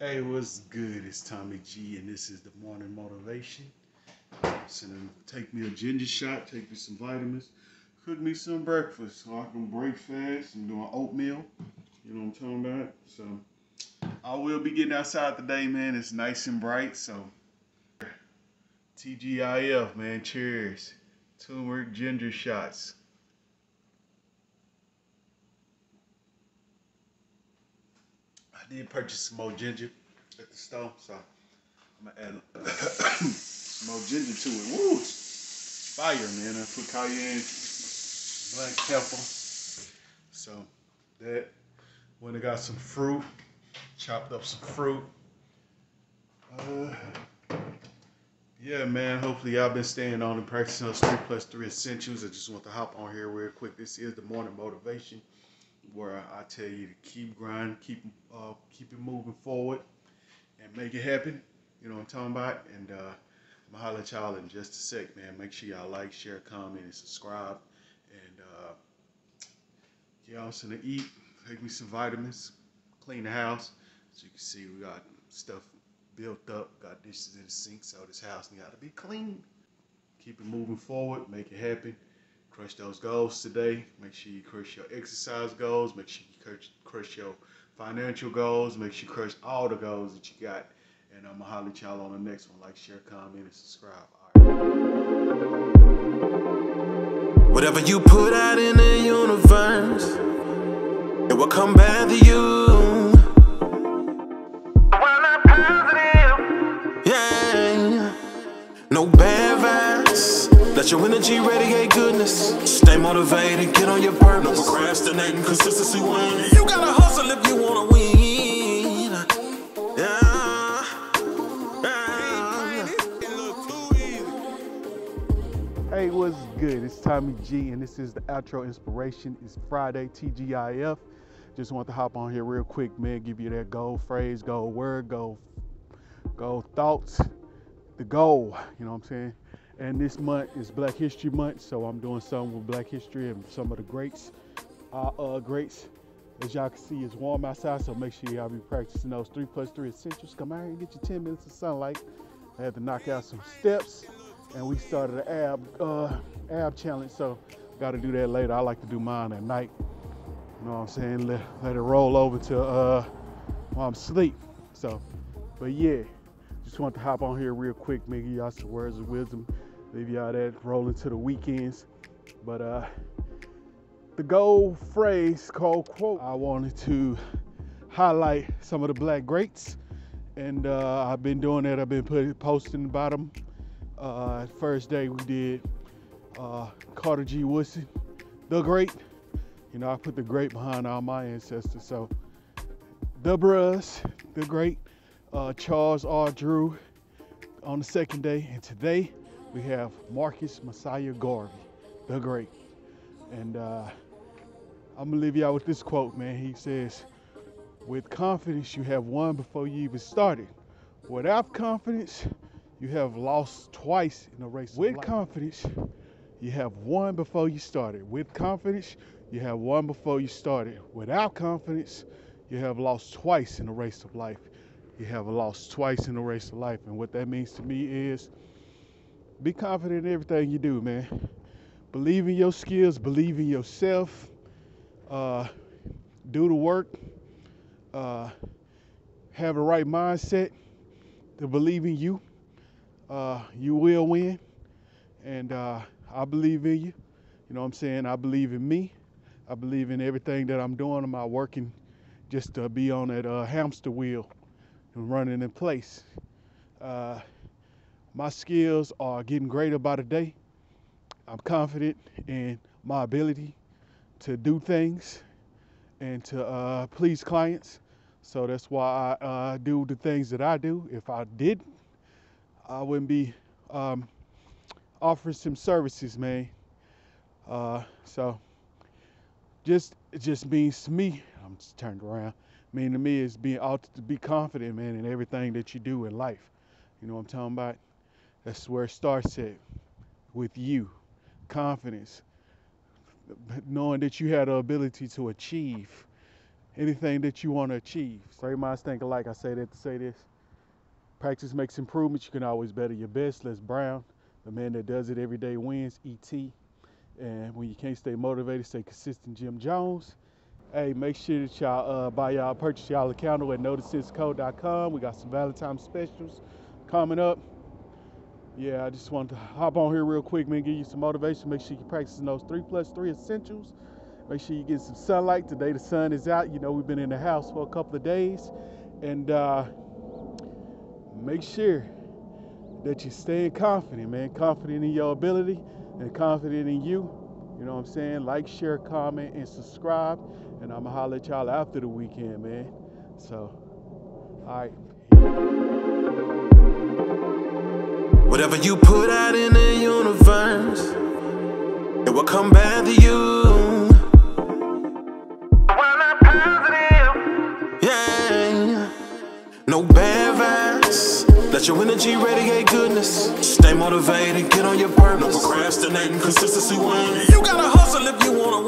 Hey, what's good? It's Tommy G, and this is the morning motivation. So, take me a ginger shot, take me some vitamins, cook me some breakfast so I can break fast. I'm doing oatmeal. You know what I'm talking about? So, I will be getting outside today, man. It's nice and bright. So, TGIF, man. Cheers. Turmeric ginger shots. I did purchase some more ginger at the store, so I'm gonna add some more ginger to it. Woo! Fire, man. I put cayenne, black pepper. So that when I got some fruit, chopped up some fruit. Uh, yeah, man. Hopefully y'all been staying on and practicing those three plus three essentials. I just want to hop on here real quick. This is the morning motivation where I tell you to keep grinding, keep uh, keep it moving forward, and make it happen. You know what I'm talking about? And uh, I'm holler at y'all in just a sec, man. Make sure y'all like, share, comment, and subscribe. And uh, get y'all something to eat. Take me some vitamins. Clean the house. As you can see, we got stuff built up. Got dishes in the sink, so this house got to be clean. Keep it moving forward. Make it happen crush those goals today. Make sure you crush your exercise goals. Make sure you crush, crush your financial goals. Make sure you crush all the goals that you got. And I'm going to holler at y'all on the next one. Like, share, comment, and subscribe. Whatever you put out in the universe, it will come back to you. Yeah, no bad vibes. Let your energy radiate goodness. Stay motivated, get on your purpose. No procrastinating, consistency win. You gotta hustle if you wanna win. Yeah. yeah. Hey, what's good? It's Tommy G, and this is the outro inspiration. It's Friday, TGIF. Just want to hop on here real quick, man. Give you that goal phrase, goal word, goal, goal thoughts, the goal. You know what I'm saying? And this month is Black History Month, so I'm doing something with Black History and some of the greats. Uh, uh, greats, as y'all can see, it's warm outside, so make sure y'all be practicing those three plus three essentials. Come out here and get your 10 minutes of sunlight. I had to knock out some steps, and we started an ab uh, ab challenge, so got to do that later. I like to do mine at night. You know what I'm saying? Let, let it roll over to uh, while I'm asleep. So, but yeah, just want to hop on here real quick, maybe y'all some words of wisdom leave y'all that rolling to the weekends. But uh, the goal phrase called quote, I wanted to highlight some of the black greats. And uh, I've been doing that. I've been putting, posting about them. Uh, first day we did uh, Carter G. Woodson, the great. You know, I put the great behind all my ancestors. So the Bruhs, the great, uh, Charles R. Drew on the second day. And today we have Marcus Messiah Garvey, the great. And uh, I'm gonna leave y'all with this quote, man. He says, with confidence, you have won before you even started. Without confidence, you have lost twice in a race. With confidence, you have won before you started. With confidence, you have won before you started. Without confidence, you have lost twice in the race of life. You have lost twice in the race of life. And what that means to me is be confident in everything you do, man. Believe in your skills, believe in yourself, uh, do the work, uh, have the right mindset to believe in you. Uh, you will win. And uh, I believe in you. You know what I'm saying? I believe in me. I believe in everything that I'm doing. Am I working just to be on that uh, hamster wheel and running in place? My skills are getting greater by the day. I'm confident in my ability to do things and to uh, please clients. So that's why I uh, do the things that I do. If I didn't, I wouldn't be um, offering some services, man. Uh, so just it just means to me, I'm just turned around. Mean to me is being out to be confident, man, in everything that you do in life. You know what I'm talking about? That's where it starts at with you. Confidence. Knowing that you have the ability to achieve anything that you want to achieve. Straight minds think alike. I say that to say this. Practice makes improvements. You can always better your best. Les Brown, the man that does it every day wins. ET. And when you can't stay motivated, stay consistent. Jim Jones. Hey, make sure that y'all uh, buy y'all purchase y'all a candle at NotedScentsCo.com. We got some Valentine's specials coming up. Yeah, I just wanted to hop on here real quick, man, give you some motivation. Make sure you're practicing those three plus three essentials. Make sure you get some sunlight. Today the sun is out. You know, we've been in the house for a couple of days. And uh, make sure that you're staying confident, man. Confident in your ability and confident in you. You know what I'm saying? Like, share, comment, and subscribe. And I'm going to holler at y'all after the weekend, man. So, all right. Whatever you put out in the universe, it will come back to you. Yeah. No bad vibes. Let your energy radiate goodness. Stay motivated, get on your purpose. No procrastinating, consistency wins. You gotta hustle if you wanna win.